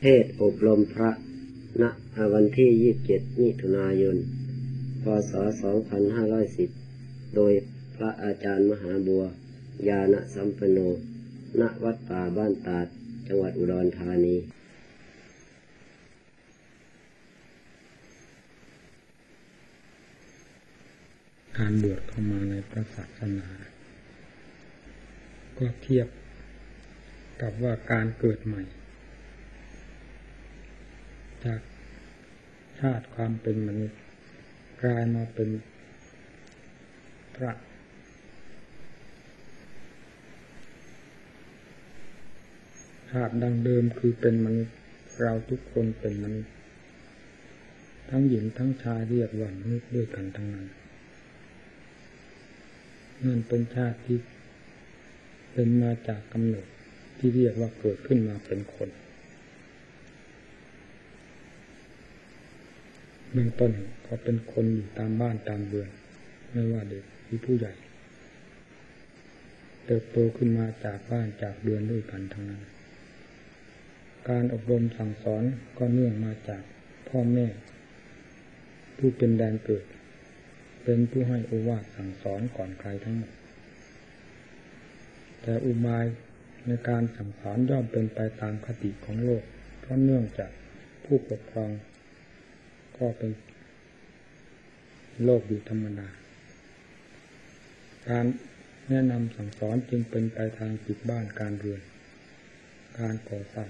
เทศอบรมพระณวันที่27มิถุนายน พศ2510โดยพระอาจารย์มหาบัว ญาณสัมปโน ณ วัดป่าบ้านตาด จังหวัดอุดรธานี การบวชเข้ามาในพระศาสนา ก็เทียบกับว่าการเกิดใหม่ จากชาติความเป็นมนุษย์กลายมาเป็นพระชาติดังเดิมคือเป็นมนุษย์เราทุกคนเป็นมนุษย์ทั้งหญิงทั้งชายเรียกว่ามนุษย์ด้วยกันทั้งนั้นนั่นเป็นชาติที่เป็นมาจากกำเนิดที่เรียกว่าเกิดขึ้นมาเป็นคน เบื้องต้นก็เป็นคนอยู่ตามบ้านตามเรือน ไม่ว่าเด็กหรือผู้ใหญ่ เติบโตขึ้นมาจากบ้านจากเรือนด้วยกันทั้งนั้น การอบรมสั่งสอนก็เนื่องมาจากพ่อแม่ ผู้เป็นแดนเกิด เป็นผู้ให้อุวาสสั่งสอนก่อนใครทั้งหมด แต่อุบายในการสั่งสอนย่อมเป็นไปตามคติของโลก เพราะเนื่องจากผู้ปกครอง ก็เป็นโลกอยู่ธรรมดา การแนะนำสั่งสอนจึงเป็นไปทางจิตบ้านการเรือน การก่อสร้าง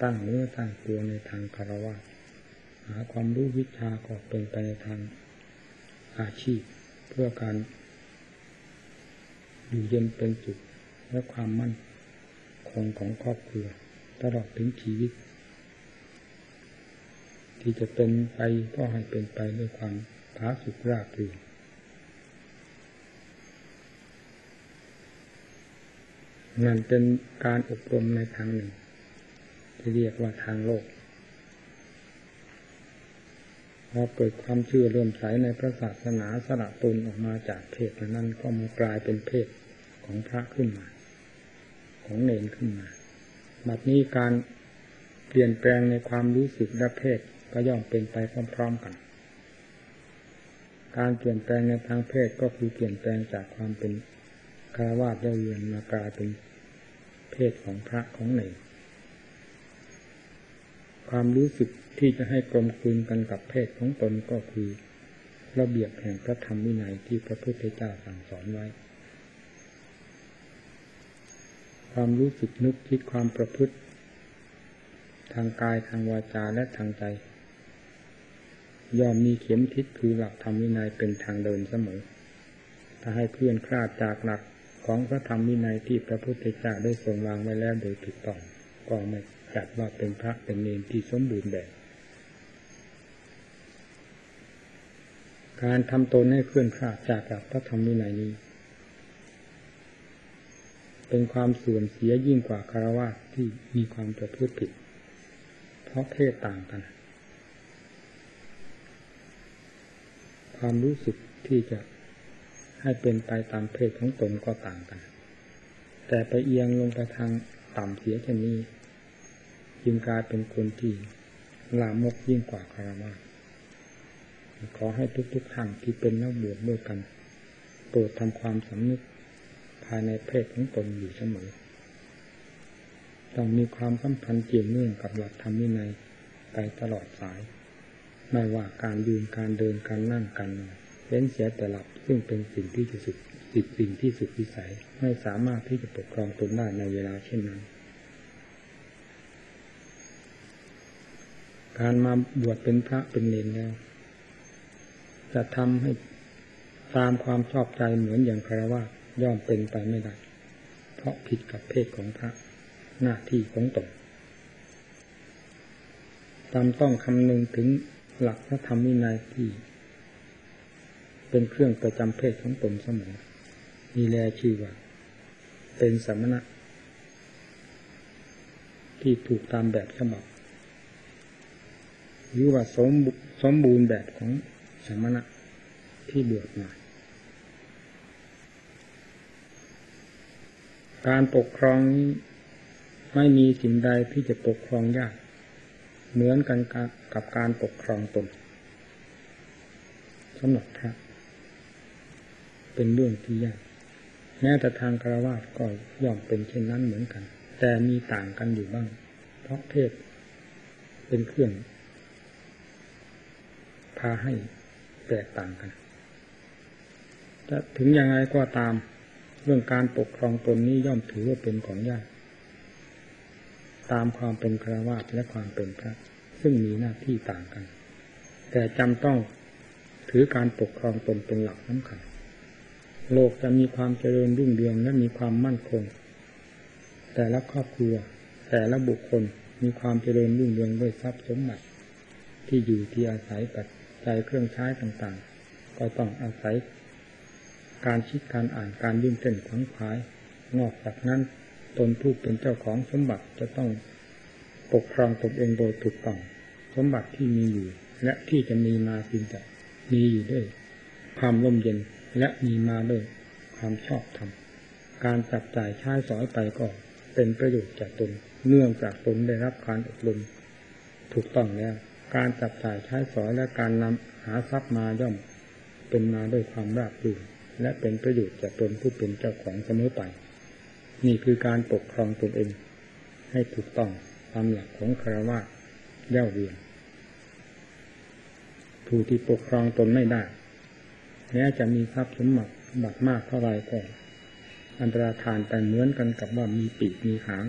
ตั้งเนื้อตั้งตัวในทางคารวะหาความรู้วิชาก็เป็นไปในทางอาชีพ เพื่อการอยู่เย็นเป็นจุดและความมั่นคงของครอบครัวตลอดถึงชีวิต ที่จะเป็นไปก็ให้เป็นไปด้วยความผาสุกราบรื่นนั่นเป็นการอบรมในทางหนึ่ง ที่เรียกว่าทางโลกพอเกิดความเชื่อเริ่มใสในพระศาสนาสละตนออกมาจากเพศนั้นก็มากลายเป็นเพศของพระขึ้นมา ของเนนขึ้นมาบัดนี้การเปลี่ยนแปลงในความรู้สึกและเพศ ก็ย่อมเป็นไปพร้อมๆกัน การเปลี่ยนแปลงในทางเพศก็คือเปลี่ยนแปลงจากความเป็นคารวะได้เรียนมากลายเป็นเพศของพระของเนรความรู้สึกที่จะให้กลมกลืนกันกับเพศของตนก็คือ ระเบียบแห่งพระธรรมวินัยที่พระพุทธเจ้าสั่งสอนไว้ ความรู้สึกนึกคิดความประพฤติ ทางกายทางวาจาและทางใจ ยอมมีเข็มทิศคือหลักธรรมวินัยเป็นทางเดินเสมอ ถ้าให้เคลื่อนคลาดจากหลักของพระธรรมวินัยที่พระพุทธเจ้าได้ทรงวางไว้แล้วโดยถูกต้องก็ไม่จัดว่าเป็นพระเป็นเนรที่สมบูรณ์แบบ การทำตนให้เคลื่อนคลาดจากหลักพระธรรมวินัยนี้ เป็นความเสื่อมเสียยิ่งกว่าคารวะที่มีความประพฤติผิด เพราะเพศต่างกัน ความรู้สึกที่จะให้เป็นไปตามเพศของตนก็ต่างกัน แต่ไปเอียงลงไปทางต่ำเสียเช่นนี้จึงกลายเป็นคนที่ลามกยิ่งกว่าคารวะขอให้ทุกๆท่านที่เป็นนักบวชด้วยกันโปรดทำความสำนึกภายในเพศของตนอยู่เสมอต้องมีความสัมพันธ์เกี่ยวเนื่องกับหลักธรรมวินัยไปตลอดสาย ไม่ว่าการยืนการเดินการนั่งการนอนเว้นเสียแต่หลับซึ่งเป็นสิ่งที่จะสุดสิทสิ่งที่สุดวิสัย ไม่สามารถที่จะปกครองตนได้ในเวลาเช่นนั้น การมาบวชเป็นพระเป็นเนรแล้ว จะทำให้ตามความชอบใจเหมือนอย่างคารวะย่อมเป็นไปไม่ได้ เพราะผิดกับเพศของพระหน้าที่ของตนตามต้องคำนึงถึง หลักพระธรรมวินัยที่ เป็นเครื่องประจำเพศของตนเสมอมีแลชื่อว่า เป็นสมณะ ที่ถูกตามแบบฉบับหรือว่าสมสมบูรณ์แบบของสมณะที่บวชมาการปกครองนี้ไม่มีสิ่งใดที่จะปกครองยาก เหมือนกันกับการปกครองตนสำหรับพระเป็นเรื่องที่ยากแม้แต่ทางคารวะก็ย่อมเป็นเช่นนั้นเหมือนกัน แต่มีต่างกันอยู่บ้าง เพราะเพศเป็นเครื่องพาให้แตกต่างกันแต่ถึงยังไงก็ตาม เรื่องการปกครองตนนี้ย่อมถือว่าเป็นของยาก ตามความเป็นคราวาสและความเป็นพระ ซึ่งมีหน้าที่ต่างกัน แต่จำต้องถือการปกครองตนเป็นหลักสำคัญโลกจะมีความเจริญรุ่งเรืองและมีความมั่นคง แต่ละครอบครัว แต่ละบุคคลมีความเจริญรุ่งเรืองด้วยทรัพย์สมบัติ ที่อยู่ที่อาศัยปัจจัยเครื่องใช้ต่างๆ ก็ต้องอาศัย การคิดการอ่านการยื่นเส้นขวางขาย นอกจากนั้น ตนผู้เป็นเจ้าของสมบัติจะต้องปกครองตนเองโดยถูกต้องสมบัติที่มีอยู่ และที่จะมีมาจริงแต่มีอยู่ด้วย ความร่มเย็นและมีมาด้วยความชอบธรรมการจับจ่ายใช้สอยไปก็เป็นประโยชน์จากตนเนื่องจากตนได้รับการอบรมถูกต้องแล้ว การจับจ่ายใช้สอยและการนำหาทรัพย์มาย่อมเป็นมาด้วยความราบรื่นและเป็นประโยชน์จากตนผู้เป็นเจ้าของเสมอไป นี่คือการปกครองตนเอง ให้ถูกต้องตามหลักของคารวะเย่าเวียนผู้ที่ปกครองตนไม่ได้แม้จะมีทรัพย์สมบัติบัตมากเท่าไรก็อันตรธานไปเหมือนกันกับว่ามีปีกมีหาง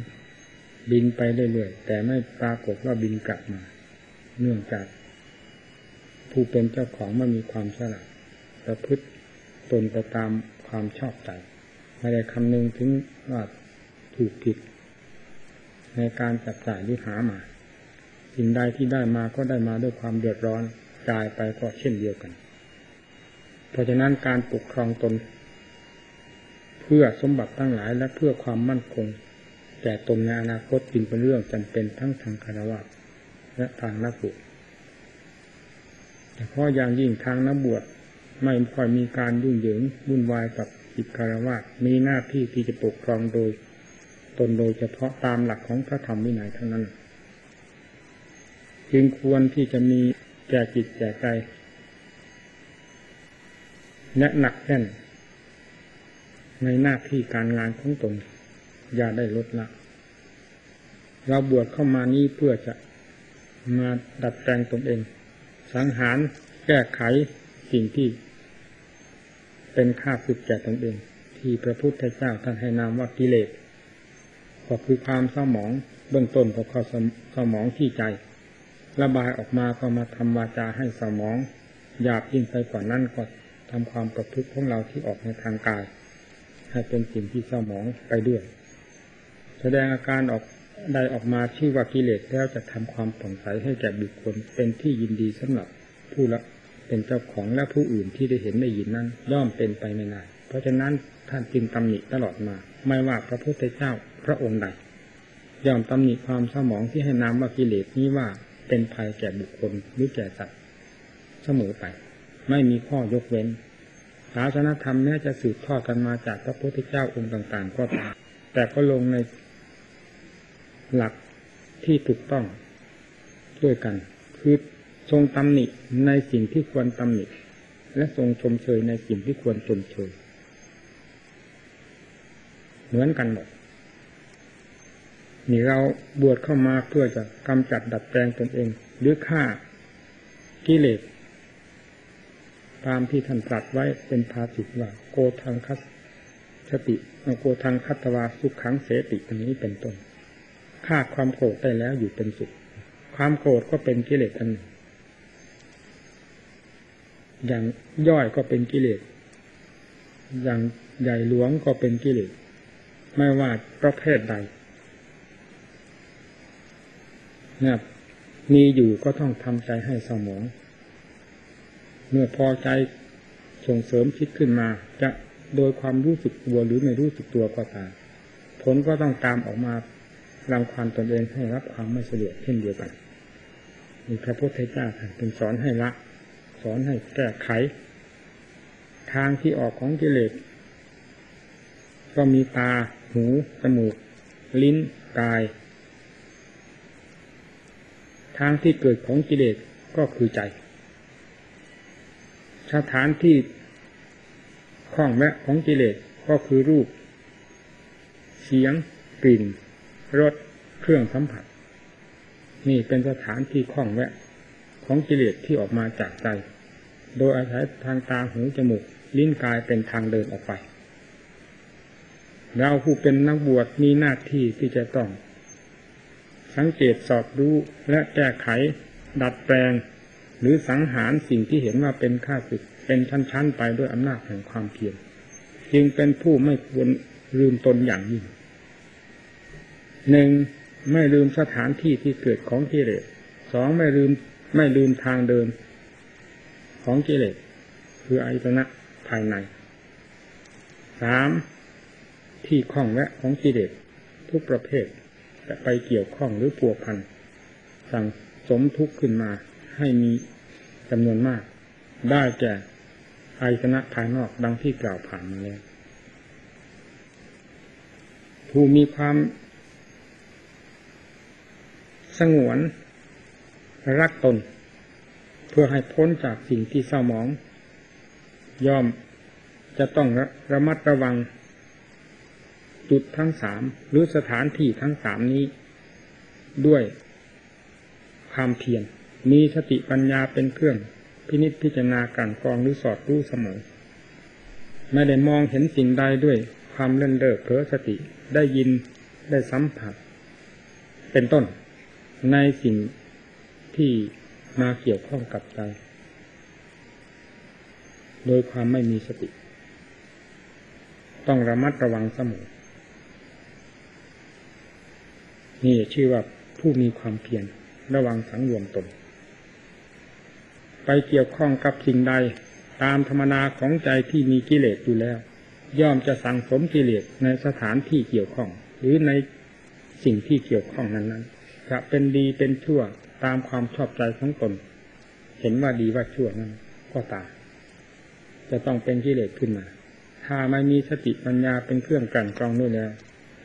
บินไปเรื่อยๆแต่ไม่ปรากฏว่าบินกลับมา เนื่องจาก ผู้เป็นเจ้าของไม่มีความฉลาดประพฤติตนไปตามความชอบใจ ไม่ได้คำนึงถึงว่าถูกผิด ในการจับจ่ายหรือหามาสิ่งใดที่ได้มาก็ได้มาด้วยความเดือดร้อนจ่ายไปก็เช่นเดียวกัน เพราะฉะนั้นการปกครองตน เพื่อสมบัติตั้งหลายและเพื่อความมั่นคงแก่ตนในอนาคตจึงเป็นเรื่องจำเป็นทั้งทางคารวะและทางนักบวชแต่เพราะอย่างยิ่งทางนักบวชไม่ค่อยมีการยุ่งเหยิงวุ่นวายกับ จิตคารวะมีหน้าที่ที่จะปกครองโดย ตนโดยเฉพาะตามหลักของพระธรรมวินัยเท่านั้น จึงควรที่จะมีแก่จิตแก่ใจและหนักแน่น ในหน้าที่การงานของตน อย่าได้ลดละ เราบวชเข้ามานี้เพื่อจะมาดัดแปลงตนเอง สังหารแก้ไขสิ่งที่ เป็นข้าศึกแก่ตนเอง ที่พระพุทธเจ้าท่านให้นามว่ากิเลสก็คือความเศร้าหมองเบื้องต้นก็ข้อเศร้าหมองที่ใจ ระบายออกมาก็มาทำวาจาให้เศร้าหมองหยาบยิ่งไปกว่านั้นก็ทำความประพฤติของเราที่ออกในทางกาย ให้เป็นสิ่งที่เศร้าหมองไปด้วย แสดงอาการออกใดออกมาชื่อว่ากิเลสแล้วจะทำความผ่องใสให้แก่บุคคลเป็นที่ยินดีสำหรับผู้ละ เป็นเจ้าของและผู้อื่นที่ได้เห็นได้ยินนั้น ย่อมเป็นไปไม่ได้เพราะฉะนั้นท่านจึงตำหนิตลอดมา ไม่ว่าพระพุทธเจ้าพระองค์ใดย่อมตำหนิความเศร้าหมองที่ให้นามว่ากิเลสนี้ว่าเป็นภัยแก่บุคคลหรือแก่สัตว์เสมอไป ไม่มีข้อยกเว้นศาสนธรรมแม้จะสืบทอดกันมาจากพระพุทธเจ้าองค์ต่าง ๆ ก็ตามแต่ก็ลงในหลักที่ถูกต้องด้วยกัน คือ ทรงตำหนิในสิ่งที่ควรตำหนิ และทรงชมเชยในสิ่งที่ควรชมเชย เหมือนกันหมดนี่เราบวชเข้ามาเพื่อจะกำจัดดัดแปลงตนเอง หรือฆ่ากิเลสตามที่ท่านตรัสไว้เป็นภาสิตว่า โกทังคัสติโกทังคัตวาสุขขังเสติอันนี้เป็นต้นฆ่าความโกรธได้แล้วอยู่เป็นสุข ความโกรธก็เป็นกิเลสอันหนึ่ง อย่างย่อยก็เป็นกิเลส อย่างใหญ่หลวงก็เป็นกิเลส ไม่ว่าประเภทใดเนี่ยมีอยู่ก็ต้องทำใจให้สมอง เมื่อพอใจส่งเสริมคิดขึ้นมา จะโดยความรู้สึกตัวหรือไม่รู้สึกตัวก็ตามผลก็ต้องตามออกมารังความตนเองให้รับความไม่สะดวกเช่นเดียวกันมีพระพุทธเจ้าเป็นสอนให้ละ สอนให้แก้ไข ทางที่ออกของกิเลสก็มีตา หู จมูก ลิ้น กาย ทางที่เกิดของกิเลสก็คือใจ สถานที่ข้องแวะของกิเลสก็คือรูป เสียง กลิ่น รส เครื่องสัมผัส นี่เป็นสถานที่ข้องแวะของกิเลสที่ออกมาจากใจ โดยอาศัยทางตาหูจมูกลิ้นกายเป็นทางเดินออกไปเราผู้เป็นนักบวชมีหน้าที่ที่จะต้อง สังเกตสอบรู้และแก้ไข ดัดแปลง หรือสังหารสิ่งที่เห็นว่าเป็นข้าศึกเป็นชั้นๆไปด้วยอำนาจแห่งความเพียรจึงเป็นผู้ไม่ควรลืมตนอย่างยิ่งหนึ่งไม่ลืมสถานที่ที่เกิดของกิเลสสองไม่ลืมไม่ลืมทางเดิน ของกิเลสคืออายตนะภายในสามที่ข้องแวะของกิเลสทุกประเภทจะไปเกี่ยวข้องหรือปัวพันสั่งสมทุกข์ขึ้นมาให้มีจำนวนมาก ได้แก่อายตนะภายนอกดังที่กล่าวผ่านมาแล้วผู้มีความสงวนรักตน เพื่อให้พ้นจากสิ่งที่เศร้าหมอง ย่อมจะต้องระระมัดระวัง จุดทั้งสามหรือสถานที่ทั้งสามนี้ ด้วยความเพียรมีสติปัญญาเป็นเครื่อง พินิจพิจารณาการกรองหรือสอดรู้เสมอ ไม่ได้มองเห็นสิ่งใดด้วยความเล่นเลิกเผลอสติได้ยินได้สัมผัส เป็นต้นในสิ่งที่ มาเกี่ยวข้องกับใจ โดยความไม่มีสติ ต้องระมัดระวังเสมอนี่ชื่อว่าผู้มีความเพียรระวังสังรวมตน ไปเกี่ยวข้องกับสิ่งใดตามธรรมนาของใจที่มีกิเลสอยู่แล้ว ย่อมจะสั่งสมกิเลสในสถานที่เกี่ยวข้อง หรือในสิ่งที่เกี่ยวข้องนั้นๆจะเป็นดีเป็นชั่ว ตามความชอบใจของตน เห็นว่าดีว่าชั่วนั้นก็ตามจะต้องเป็นกิเลสขึ้นมา ถ้าไม่มีสติปัญญาเป็นเครื่องกันกรองด้วยแล้ว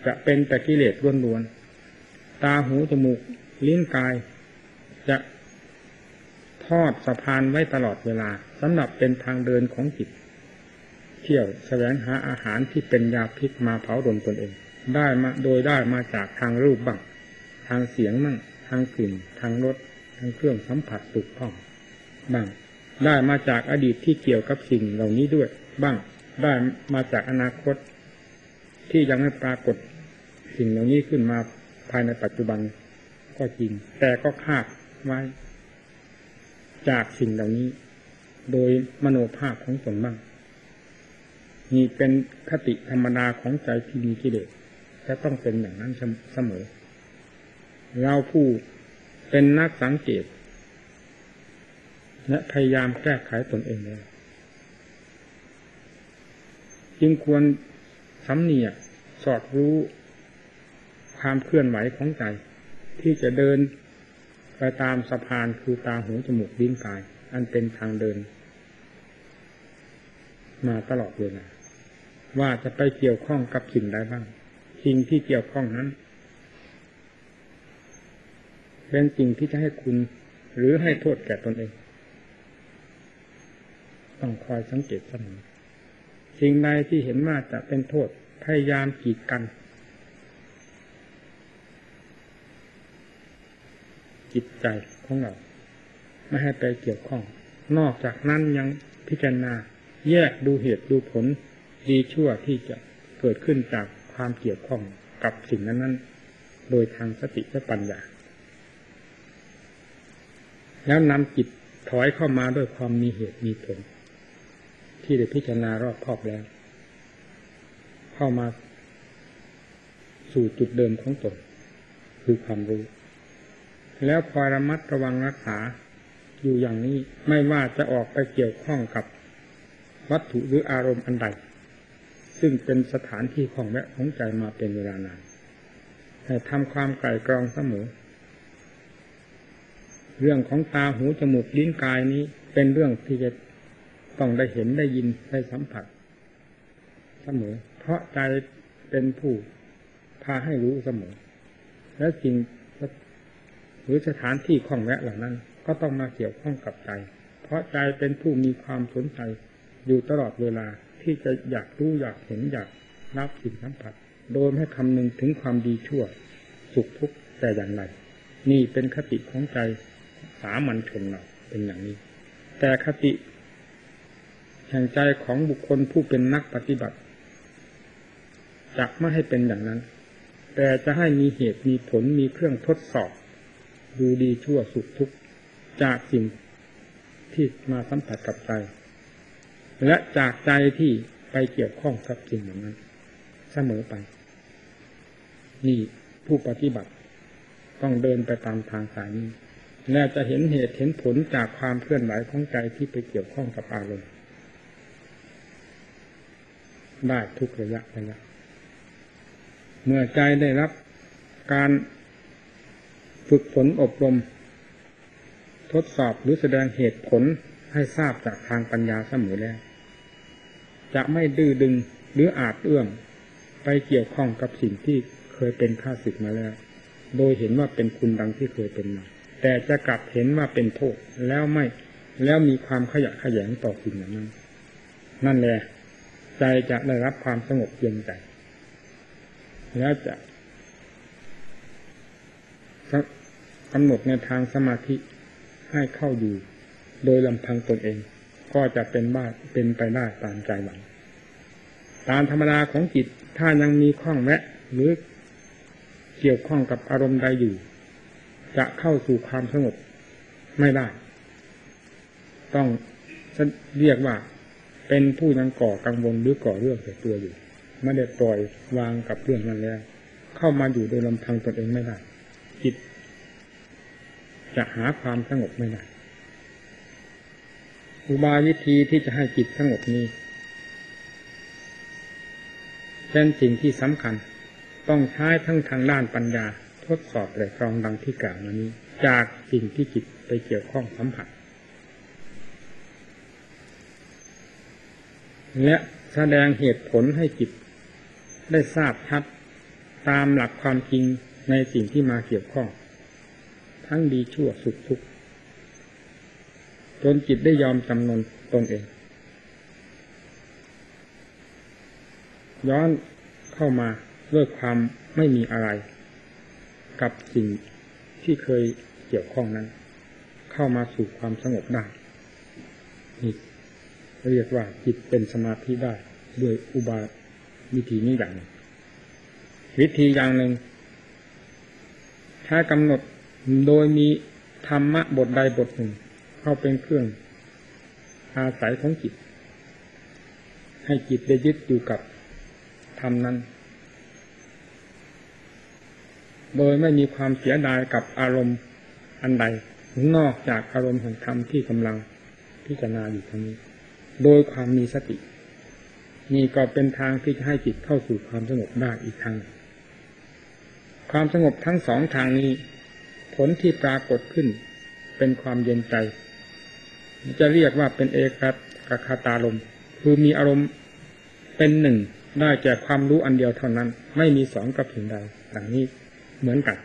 จะเป็นแต่กิเลสล้วนๆ ตาหูจมูกลิ้นกาย จะทอดสะพานไว้ตลอดเวลาสำหรับเป็นทางเดินของจิต เที่ยวแสวงหาอาหารที่เป็นยาพิษมาเผาดนตนเอง ได้มาโดยได้มาจากทางรูปบ้าง ทางเสียงบ้าง ทางกลิ่นทางรสทางเครื่องสัมผัสตุกพ้องบ้างได้มาจากอดีตที่เกี่ยวกับสิ่งเหล่านี้ด้วย บ้างได้มาจากอนาคต ที่ยังไม่ปรากฏสิ่งเหล่านี้ขึ้นมาภายในปัจจุบันก็จริง แต่ก็คาดไว้ จากสิ่งเหล่านี้ โดยมโนภาพของตนบ้างนี่เป็นคติธรรมดาของใจที่มีกิเลสจะต้องเป็นอย่างนั้นเสมอ เราผู้เป็นนักสังเกต และพยายามแก้ไขตนเองแล้วจึงควรสำเนียกสอดรู้ความเคลื่อนไหวของใจ ที่จะเดินไปตามสะพานคือตาหูจมูกลิ้นกาย อันเป็นทางเดิน มาตลอดเวลาว่าจะไปเกี่ยวข้องกับสิ่งใดบ้าง สิ่งที่เกี่ยวข้องนั้น เป็นสิ่งที่จะให้คุณ หรือให้โทษแก่ตนเอง ต้องคอยสังเกตเสมอสิ่งใดที่เห็นว่าจะเป็นโทษพยายามกีดกัน จิตใจของเรา ไม่ให้ไปเกี่ยวข้อง นอกจากนั้นยังพิจารณา แยกดูเหตุดูผล ดีชั่วที่จะเกิดขึ้นจากความเกี่ยวข้องกับสิ่งนั้น ๆ โดยทางสติและปัญญา แล้วนำจิตถอยเข้ามาด้วยความมีเหตุมีผล ที่ได้พิจารณารอบครอบแล้ว เข้ามาสู่จุดเดิมของตน คือความรู้ แล้วคอยระมัดระวังรักษาอยู่อย่างนี้ไม่ว่าจะออกไปเกี่ยวข้องกับวัตถุหรืออารมณ์อันใด ซึ่งเป็นสถานที่ของแวะของใจมาเป็นเวลานานให้ทำความไกลกรองเสมอ เรื่องของตาหูจมูกลิ้นกายนี้ เป็นเรื่องที่จะต้องได้เห็นได้ยินได้สัมผัสเสมอ เพราะใจเป็นผู้พาให้รู้เสมอ และสิ่งหรือสถานที่คล่องแวะเหล่านั้น ก็ต้องมาเกี่ยวข้องกับใจ เพราะใจเป็นผู้มีความสนใจอยู่ตลอดเวลาที่จะอยากรู้อยากเห็นอยากรับสิ่งสัมผัส โดยไม่คำนึงถึงความดีชั่ว สุขทุกข์แต่อย่างไรนี่เป็นคติของใจ สามัญชนเราเป็นอย่างนี้ แต่คติ แห่งใจของบุคคลผู้เป็นนักปฏิบัติจะไม่ให้เป็นอย่างนั้น แต่จะให้มีเหตุมีผลมีเครื่องทดสอบ ดูดีชั่วสุขทุกข์จากสิ่งที่มาสัมผัสกับใจ และจากใจที่ไปเกี่ยวข้องกับสิ่งเหล่านั้น เสมอไป นี่ผู้ปฏิบัติ ต้องเดินไปตามทางสายนี้ และจะเห็นเหตุเห็นผลจากความเคลื่อนไหวของใจที่ไปเกี่ยวข้องกับอารมณ์ได้ทุกระยะระยะเมื่อใจได้รับการฝึกฝนอบรม ทดสอบหรือแสดงเหตุผลให้ทราบจากทางปัญญาเสมอแล้ว จะไม่ดื้อดึงหรืออาจเอื้อมไปเกี่ยวข้องกับสิ่งที่เคยเป็นข้าศึกมาแล้ว โดยเห็นว่าเป็นคุณดังที่เคยเป็นมา แต่จะกลับเห็นว่าเป็นโทษแล้วไม่ แล้วมีความขยะขยงต่อสิ่งนั้น นั่นแหละใจจะได้รับความสงบเย็นใจ แล้วจะกำหนดในทางสมาธิให้เข้าอยู่ โดยลำพังตนเอง ก็จะเป็นบ้าเป็นไปได้ตามใจหวัง ตามธรรมดาของจิตถ้ายังมีข้องแวะหรือเกี่ยวข้องกับอารมณ์ใดอยู่ จะเข้าสู่ความสงบไม่ได้ ต้องเรียกว่าเป็นผู้ยังก่อกังวลหรือก่อเรื่องใส่ตัวอยู่ ไม่ได้ปล่อยวางกับเรื่องนั้นแล้ว เข้ามาอยู่โดยลำพังตนเองไม่ได้ จิต จะหาความสงบไม่ได้ อุบายวิธีที่จะให้จิตสงบนี้เป็นสิ่งที่สำคัญ ต้องใช้ทั้งทางด้านปัญญา ทดสอบและกรองดังที่กล่าวมานี้ จากสิ่งที่จิตไปเกี่ยวข้องสัมผัส และแสดงเหตุผลให้จิตได้ทราบชัดตามหลักความจริงในสิ่งที่มาเกี่ยวข้อง ทั้งดีชั่วสุขทุกข์จนจิตได้ยอมจำนนตนเอง ย้อนเข้ามาด้วยความไม่มีอะไร กับสิ่งที่เคยเกี่ยวข้องนั้น เข้ามาสู่ความสงบได้นี่เรียกว่าจิตเป็นสมาธิได้ด้วยอุบายวิธีนี้อย่างหนึ่งวิธีอย่างหนึ่งถ้ากำหนดโดยมีธรรมะบทใดบทหนึ่ง เข้าเป็นเครื่องอาศัยของจิต ให้จิตได้ยึดอยู่กับธรรมนั้น โดยไม่มีความเสียดายกับอารมณ์อันใด นอกจากอารมณ์แห่งธรรมที่กำลังพิจารณาอยู่ทั้งนี้ โดยความมีสติ นี่ก็เป็นทางที่จะให้จิตเข้าสู่ความสงบได้อีกทาง ความสงบทั้งสองทางนี้ ผลที่ปรากฏขึ้น เป็นความเย็นใจ จะเรียกว่าเป็นเอกัตกคาตาลมคือมีอารมณ์เป็นหนึ่งได้แก่ความรู้อันเดียวเท่านั้น ไม่มีสองกับถึงใดดังนี้ เหมือนกัน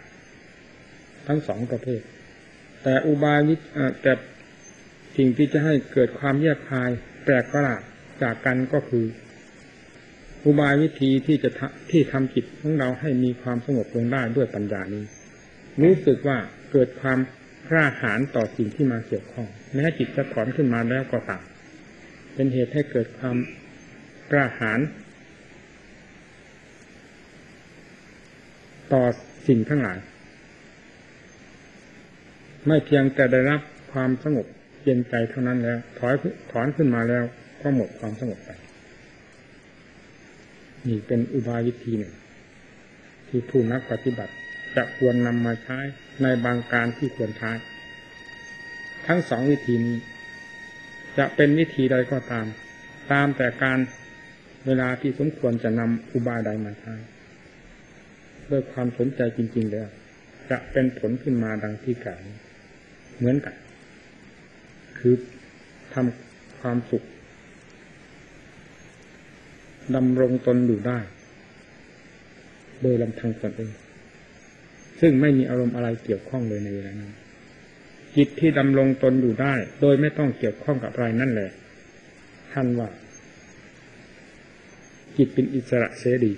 ทั้งสองประเภท แต่อุบายวิแต่สิ่งที่จะให้เกิดความแยกคายแปลกประหลาดจากกันก็คือ อุบายวิธีที่จะที่ทำจิตของเราให้มีความสงบลงได้ด้วยปัญญานี้ รู้สึกว่าเกิดความกล้าหาญต่อสิ่งที่มาเกี่ยวข้องแม้จิตจะถอนขึ้นมาแล้วก็ตามเป็นเหตุให้เกิดความกล้าหาญต่อ สิ่งทั้งหลาย ไม่เพียงแต่ได้รับความสงบเย็นใจเท่านั้นแล้ว ถอยถอนขึ้นมาแล้วก็หมดความสงบไป นี่เป็นอุบายวิธีหนึ่ง ที่ผู้นักปฏิบัติจะควรนำมาใช้ในบางการที่ควรใช้ ทั้งสองวิธีนี้ จะเป็นวิธีใดก็ตาม ตามแต่การเวลาที่สมควรจะนำอุบายใดมาใช้ ด้วยความสนใจจริง ๆ แล้ว จะเป็นผลขึ้นมาดังที่กล่าวเหมือนกัน คือทำความสุขดำรงตนอยู่ได้ โดยลำพังตนเองซึ่งไม่มีอารมณ์อะไรเกี่ยวข้องเลยในเวลานั้นจิตที่ดำรงตนอยู่ได้ โดยไม่ต้องเกี่ยวข้องกับอะไรนั่นแหละท่านว่า จิตเป็นอิสระเสรี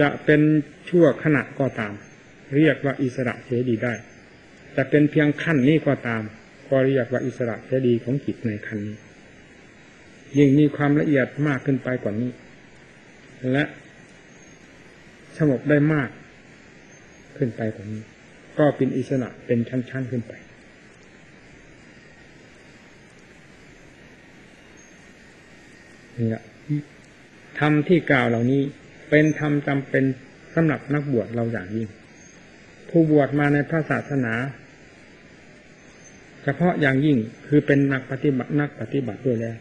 จะเป็นชั่วขณะก็ตาม เรียกว่าอิสระเสรีได้ จะเป็นเพียงขั้นนี้ก็ตาม ก็เรียกว่าอิสระเสรีของจิตในขั้นนี้ ยิ่งมีความละเอียดมากขึ้นไปกว่านี้ และสงบได้มากขึ้นไปกว่านี้ ก็เป็นอิสระเป็นชั้นๆขึ้นไป นี่แหละธรรมที่กล่าวเหล่านี้ เป็นธรรมจำเป็นสำหรับนักบวชเราอย่างยิ่ง ผู้บวชมาในพระศาสนา เฉพาะอย่างยิ่งคือเป็นนักปฏิบัตินักปฏิบัติด้วยแล้ว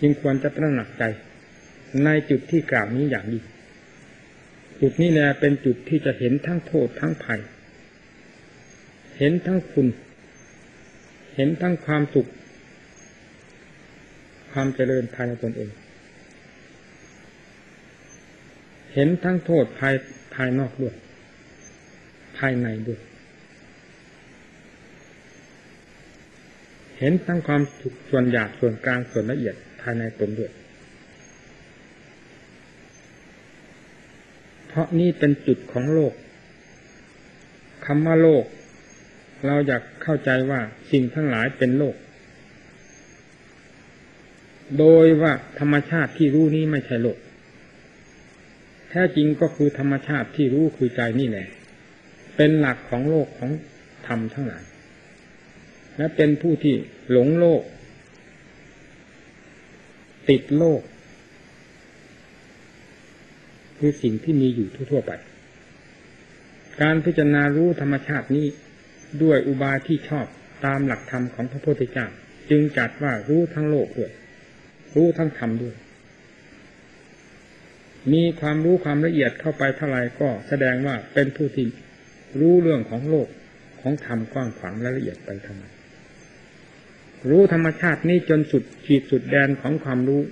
จึงควรจะตระหนักใจ ในจุดที่กล่าวนี้อย่างยิ่งจุดนี้แหละเป็นจุดที่จะเห็นทั้งโทษทั้งภัย เห็นทั้งคุณ เห็นทั้งความสุข ความเจริญภายในตนเอง เห็นทั้งโทษภายภายนอกด้วย ภายในด้วย เห็นทั้งความส่วนหยาบส่วนกลางส่วนละเอียดภายในตนด้วย เพราะนี่เป็นจุดของโลกคำว่าโลก เราอยากเข้าใจว่าสิ่งทั้งหลายเป็นโลก โดยว่าธรรมชาติที่รู้นี้ไม่ใช่โลก แท้จริงก็คือธรรมชาติที่รู้คือใจนี่แหละ เป็นหลักของโลกของธรรมทั้งหลาย และเป็นผู้ที่หลงโลก ติดโลก คือสิ่งที่มีอยู่ทั่วๆไป การพิจารณารู้ธรรมชาตินี้ด้วยอุบายที่ชอบตามหลักธรรมของพระพุทธเจ้าจึงจัดว่ารู้ทั้งโลกด้วย รู้ทั้งธรรมด้วย มีความรู้ความละเอียดเข้าไปเท่าไรก็แสดงว่าเป็นผู้ที่รู้เรื่องของโลกของธรรมกว้างขวางและละเอียดไปทำไมรู้ธรรมชาตินี้จนสุดขีดสุดแดนของความรู้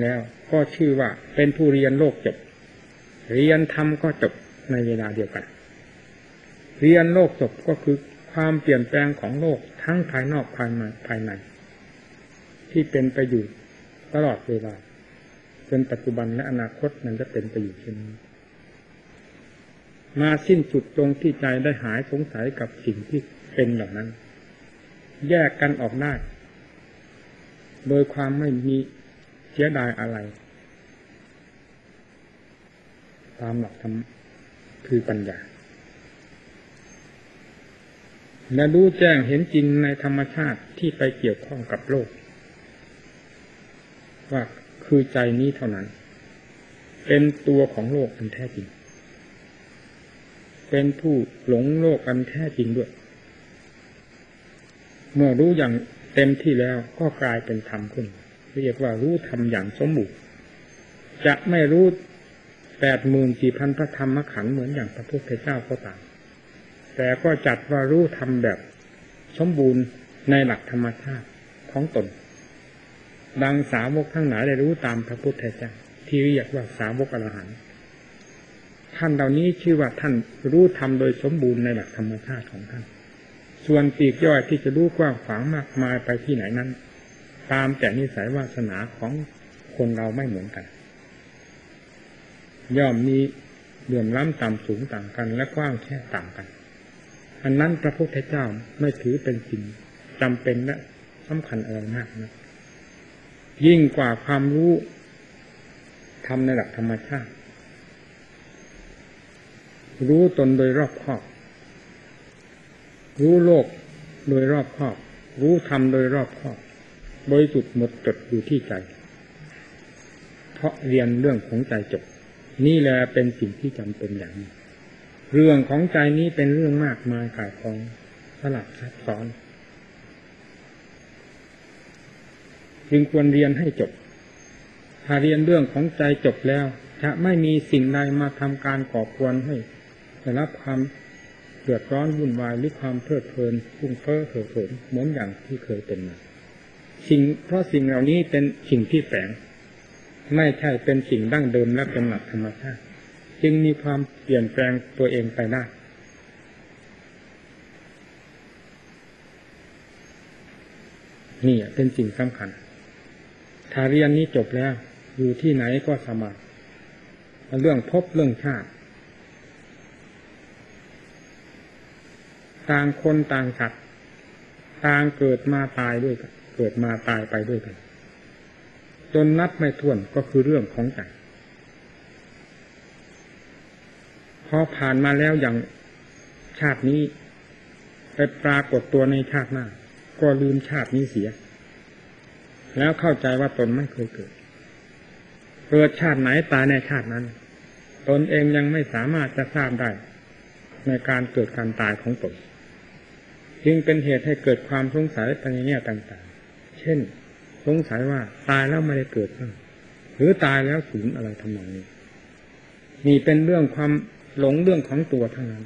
แล้วก็ชื่อว่าเป็นผู้เรียนโลกจบ เรียนธรรมก็จบในเวลาเดียวกัน เรียนโลกจบก็คือความเปลี่ยนแปลงของโลกทั้งภายนอกภายในภายใน ที่เป็นไปอยู่ตลอดเวลา เป็นปัจจุบันและอนาคตนั้นจะเป็นไปอยู่เช่นนี้มาสิ้นสุดตรงที่ใจได้หายสงสัยกับสิ่งที่เป็นเหล่านั้น แยกกันออกได้โดยความไม่มีเสียดายอะไร ตามหลักธรรมคือปัญญา และรู้แจ้งเห็นจริงในธรรมชาติที่ไปเกี่ยวข้องกับโลก ว่า คือใจนี้เท่านั้น เป็นตัวของโลกอันแท้จริง เป็นผู้หลงโลกอันแท้จริงด้วย เมื่อรู้อย่างเต็มที่แล้วก็กลายเป็นธรรมขึ้น เรียกว่ารู้ธรรมอย่างสมบูรณ์จะไม่รู้แปดหมื่นสี่พันพระธรรมขันธ์เหมือนอย่างพระพุทธเจ้าก็ตาม แต่ก็จัดว่ารู้ทำแบบสมบูรณ์ในหลักธรรมชาติของตน ดังสาวกทั้งหลายได้รู้ตามพระพุทธเจ้าที่เรียกว่าสาวกอรหันต์ท่านเหล่านี้ชื่อว่าท่านรู้ทำโดยสมบูรณ์ในหลักธรรมชาติของท่าน ส่วนปีกย่อยที่จะรู้กว้างขวางมากมายไปที่ไหนนั้น ตามแต่นิสัยวาสนาของคนเราไม่เหมือนกัน ย่อมมีเหลื่อมล้ำต่ำสูงต่างกัน และกว้างแค่ต่างกัน อันนั้นพระพุทธเจ้าไม่ถือเป็นสิ่งจำเป็นและสำคัญอะไรมากนะ ยิ่งกว่าความรู้ทำในหลักธรรมชาติ รู้ตนโดยรอบคอบ รู้โลกโดยรอบคอบ รู้ธรรมโดยรอบคอบบริสุทธิ์หมดจดอยู่ที่ใจ เพราะเรียนเรื่องของใจจบ นี่แหละเป็นสิ่งที่จำเป็นอย่างนี้เรื่องของใจนี้เป็นเรื่องมากมายกายของสลับซับซ้อน จึงควรเรียนให้จบ ถ้าเรียนเรื่องของใจจบแล้ว จะไม่มีสิ่งใดมาทำการก่อควรให้ได้รับความเดือดร้อนวุ่นวายหรือความเพลิดเพลินพุ่งเฟ้อเหิดเหินเหมือนอย่างที่เคยเป็นมาสิ่งเพราะสิ่งเหล่านี้เป็นสิ่งที่แฝงไม่ใช่เป็นสิ่งดั้งเดิมและเป็นหลักธรรมชาติจึงมีความเปลี่ยนแปลงตัวเองไปได้นี่เป็นสิ่งสำคัญ ถ้าเรียนนี้จบแล้ว อยู่ที่ไหนก็สมัครเรื่องพบเรื่องชาติ ต่างคนต่างสัตว์ต่างเกิดมาตายด้วยกัน เกิดมาตายไปด้วยกัน จนนับไม่ถ้วนก็คือเรื่องของใจพอผ่านมาแล้วอย่างชาตินี้ ไปปรากฏตัวในชาติหน้า ก็ลืมชาตินี้เสีย แล้วเข้าใจว่าตนไม่เคยเกิด เกิดชาติไหนตายในชาตินั้น ตนเองยังไม่สามารถจะทราบได้ ในการเกิดการตายของตนจึงเป็นเหตุให้เกิดความสงสัยไปในแง่ต่างๆ เช่น สงสัยว่าตายแล้วไม่ได้เกิดหรือตายแล้วสูญอะไรทำนองนี้นี่เป็นเรื่องความหลงเรื่องของตัวเท่านั้น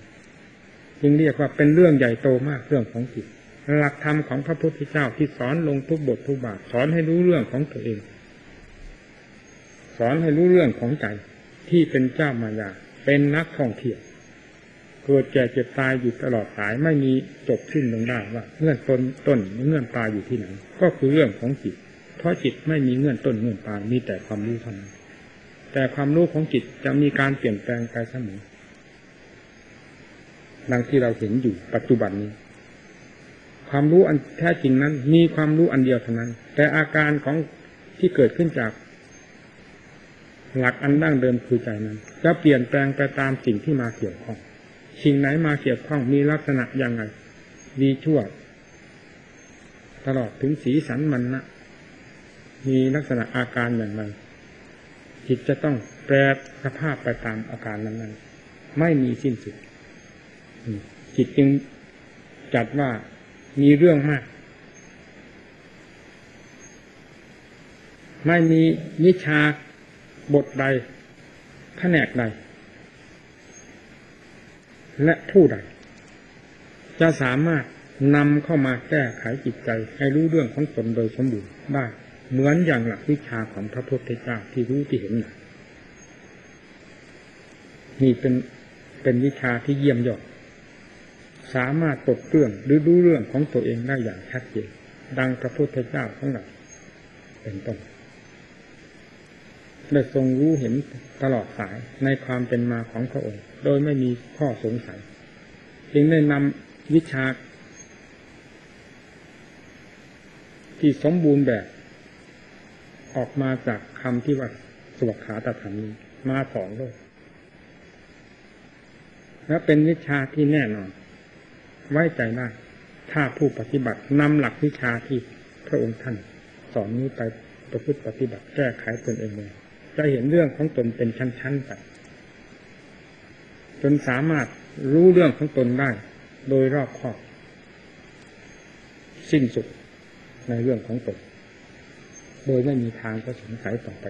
จึงเรียกว่าเป็นเรื่องใหญ่โตมากเรื่องของจิต หลักธรรมของพระพุทธเจ้าที่สอนลงทุกบททุกบาทสอนให้รู้เรื่องของตัวเอง สอนให้รู้เรื่องของใจที่เป็นเจ้ามายา เป็นนักท่องเที่ยวเกิดแก่เจ็บตายอยู่ตลอดสายไม่มีจบสิ้นลงได้ว่าเงื่อนต้นต้นเงื่อนปลายอยู่ที่ไหนก็คือเรื่องของจิต เพราะจิตไม่มีเงื่อนต้นเงื่อนปลายมีแต่ความรู้เท่านั้นแต่ความรู้ของจิตจะมีการเปลี่ยนแปลงไปเสมอดังที่เราเห็นอยู่ปัจจุบันนี้ ความรู้อันแท้จริงนั้น มีความรู้อันเดียวเท่านั้น แต่อาการของที่เกิดขึ้นจาก หลักอันดั้งเดิมคือใจนั้น จะเปลี่ยนแปลงไปตามสิ่งที่มาเกี่ยวข้องสิ่งไหนมาเกี่ยวข้องมีลักษณะอย่างไรดีชั่ว ตลอดถึงสีสันมันนะมีลักษณะอาการอย่างไรจิตจะต้องแปรสภาพไปตามอาการนั้นๆไม่มีสิ้นสุดจิตจึงจัดว่า มีเรื่องมาก ไม่มีนิชาบทใดแผนกใด และผู้ใด จะสามารถนำเข้ามาแก้ไขจิตใจ ให้รู้เรื่องของตนโดยสมบูรณ์ได้ เหมือนอย่างหลักวิชาของพระพุทธเจ้าที่รู้ที่เห็นนี่เป็นเป็นวิชาที่เยี่ยมยอด สามารถปลดเปลื้องหรือรู้เรื่องของตัวเองได้อย่างชัดเจนดังพระพุทธเจ้าของเราเป็นต้นได้ทรงรู้เห็นตลอดสายในความเป็นมาของพระองค์ โดยไม่มีข้อสงสัย จึงได้นำวิชา ที่สมบูรณ์แบบ ออกมาจากคำที่ว่าสวขาตถานีมาสอนโลกและเป็นวิชาที่แน่นอน ไว้ใจได้ถ้าผู้ปฏิบัตินำหลักวิชาที่พระองค์ท่านสอนนี้ไปประพฤติปฏิบัติแก้ไขตนเองเลยจะเห็นเรื่องของตนเป็นชั้นๆไปจนสามารถรู้เรื่องของตนได้ โดยรอบคอบสิ้นสุดในเรื่องของตน โดยไม่มีทางก็สงสัยต่อไป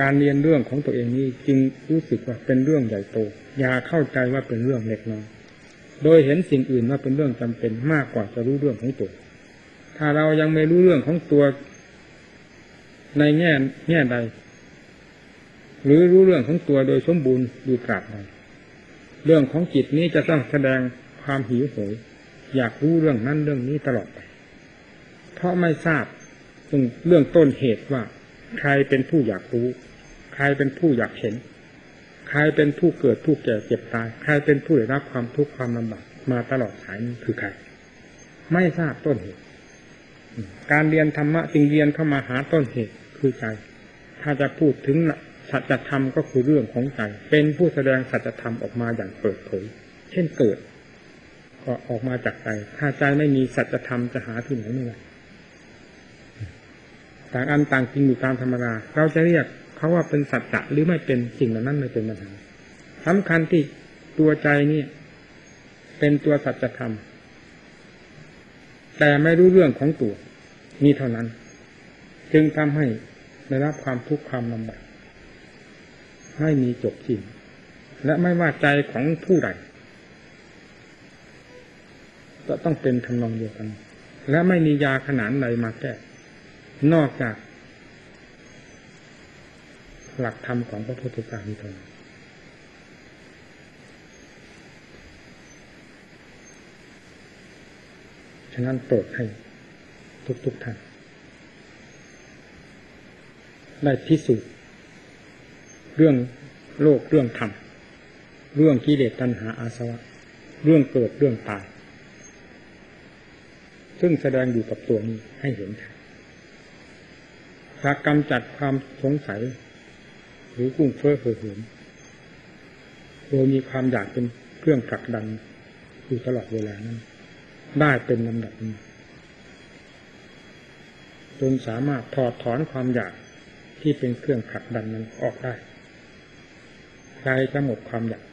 การเรียนเรื่องของตัวเองนี้จึงรู้สึกว่าเป็นเรื่องใหญ่โต อย่าเข้าใจว่าเป็นเรื่องเล็กน้อย โดยเห็นสิ่งอื่นว่าเป็นเรื่องจำเป็นมากกว่าจะรู้เรื่องของตัว ถ้าเรายังไม่รู้เรื่องของตัว ในแง่แง่ใด หรือรู้เรื่องของตัวโดยสมบูรณ์ดูกราบใดเรื่องของจิตนี้จะต้องแสดงความหิวโหย อยากรู้เรื่องนั้นเรื่องนี้ตลอดไป เพราะไม่ทราบเรื่องต้นเหตุว่า ใครเป็นผู้อยากรู้ ใครเป็นผู้อยากเห็น ใครเป็นผู้เกิดผู้แก่เจ็บตาย ใครเป็นผู้ได้รับความทุกข์ความลำบากมาตลอดสายนี้คือใคร ไม่ทราบต้นเหตุ การเรียนธรรมะจึงเรียนเข้ามาหาต้นเหตุคือใจ ถ้าจะพูดถึงสัจธรรมก็คือเรื่องของใจ เป็นผู้แสดงสัจธรรมออกมาอย่างเปิดเผย เช่นเกิด ก็ออกมาจากใจ ถ้าใจไม่มีสัจธรรมจะหาที่ไหนไม่ได้ต่างอันต่างจริงอยู่ตามธรรมดา เราจะเรียก เขาว่าเป็นสัจจะหรือไม่เป็นสิ่งเหล่านั้นไม่เป็นปัญหาสำคัญที่ตัวใจนี่ เป็นตัวสัจธรรม แต่ไม่รู้เรื่องของตัวนี่เท่านั้น จึงทำให้ได้รับความทุกข์ความลำบากไม่มีจบสิ้นและไม่ว่าใจของผู้ใดก็ต้องเป็นทำนองเดียวกัน และไม่มียาขนานใดมาแก้นอกจาก หลักธรรมของพระพุทธเจ้านี้เท่านั้นฉะนั้นโปรดให้ทุกๆท่านได้พิสูจน์เรื่องโลกเรื่องธรรม เรื่องกิเลสตัณหาอาสวะ เรื่องเกิดเรื่องตาย ซึ่งแสดงอยู่กับตัวนี้ให้เห็นชัดหากกำจัดความสงสัย หรือกุ้งเฟ้อเห่อเหิมโดยมีความอยากเป็นเครื่องผลักดันอยู่ตลอดเวลานั้น ได้เป็นลำดับจนสามารถถอดถอนความอยากที่เป็นเครื่องผลักดันนั้นออกได้ใจจะหมดความอยาก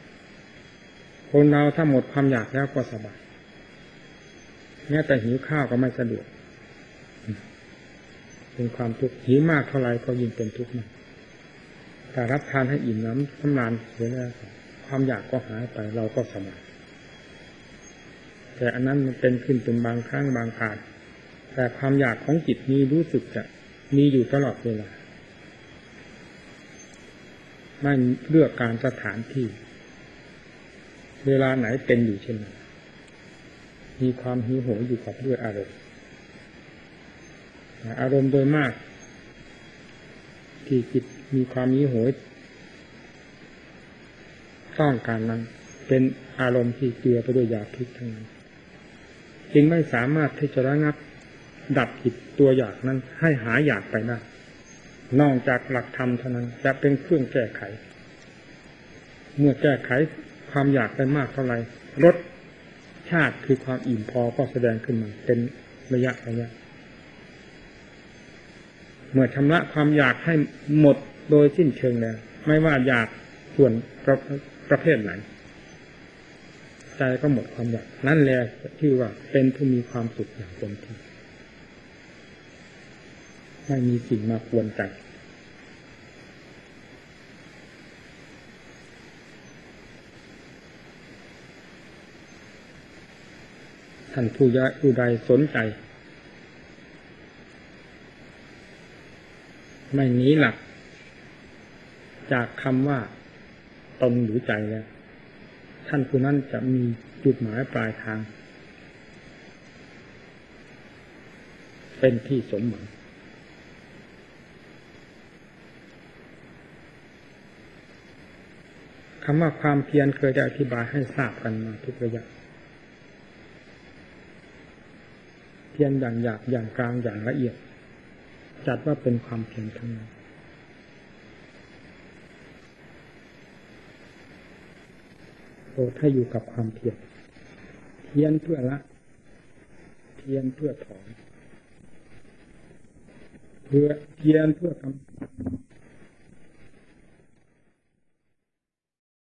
คนเราถ้าหมดความอยากแล้วก็สบายแม้แต่หิวข้าวก็ไม่สะดวก เป็นความทุกข์หิวมากเท่าไรก็ยิ่งเป็นทุกข์มาก แต่รับทานให้อิ่มน้ำสำรานเสียแล้วความอยากก็หายไปเราก็สบายแต่อันนั้นมันเป็นขึ้นเป็นบางครั้งบางคราแต่ความอยากของจิตนี้รู้สึกจะมีอยู่ตลอดเวลาไม่เลือกการสถานที่ เวลาไหนเป็นอยู่เช่นนั้นมีความหิวโหยอยู่กับด้วยอารมณ์อารมณ์โดยมาก ที่จิต มีความหิวโหยต้องการนั้น เป็นอารมณ์ที่เกลือไปด้วยยาพิษทั้งนั้นจึงไม่สามารถที่จะระงับ ดับจิตตัวอยากนั้น ให้หายอยากไปได้นอกจากหลักธรรมเท่านั้น จะเป็นเครื่องแก้ไข เมื่อแก้ไขความอยากไปมากเท่าไหร่ลดชาติคือความอิ่มพอก็แสดงขึ้นมาเป็นระยะระยะเมื่อชำระความอยากให้หมด โดยสิ้นเชิงแล้ว ไม่ว่าอยากส่วนประประเภทไหน ใจก็หมดความอยาก นั่นแหละที่ว่าเป็นผู้มีความสุขอย่างเต็มที่ไม่มีสิ่งมากวนใจท่านผู้ยะผู้ใดสนใจ ไม่หนีหลัก จากคำว่าตนหรือใจแล้วท่านผู้นั้นจะมีจุดหมายปลายทาง เป็นที่สมหวังคำว่าความเพียรเคยได้อธิบายให้ทราบกันมาทุกระยะ เพียรอย่างหยาบอย่างกลางอย่างละเอียด จัดว่าเป็นความเพียรทั้งนั้นโปร ดให้อยู่กับความเพียรเพียรเพื่อละ เพียรเพื่อถอนเพื่อเพียรเพื่อกำ